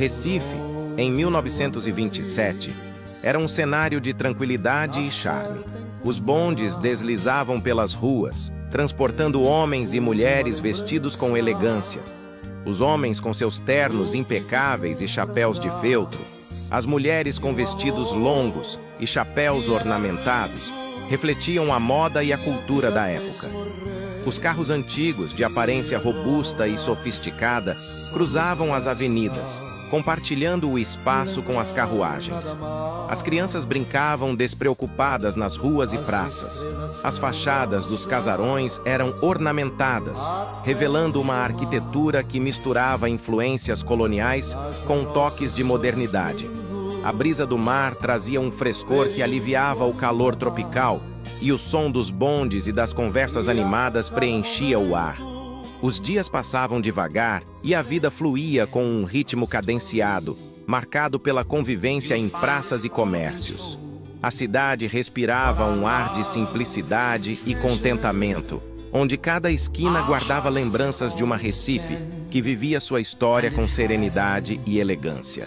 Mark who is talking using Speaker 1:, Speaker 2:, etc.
Speaker 1: Recife, em 1927, era um cenário de tranquilidade e charme. Os bondes deslizavam pelas ruas, transportando homens e mulheres vestidos com elegância. Os homens com seus ternos impecáveis e chapéus de feltro, as mulheres com vestidos longos e chapéus ornamentados, refletiam a moda e a cultura da época. Os carros antigos, de aparência robusta e sofisticada, cruzavam as avenidas, compartilhando o espaço com as carruagens. As crianças brincavam despreocupadas nas ruas e praças. As fachadas dos casarões eram ornamentadas, revelando uma arquitetura que misturava influências coloniais com toques de modernidade. A brisa do mar trazia um frescor que aliviava o calor tropical, e o som dos bondes e das conversas animadas preenchia o ar. Os dias passavam devagar e a vida fluía com um ritmo cadenciado, marcado pela convivência em praças e comércios. A cidade respirava um ar de simplicidade e contentamento, onde cada esquina guardava lembranças de uma Recife que vivia sua história com serenidade e elegância.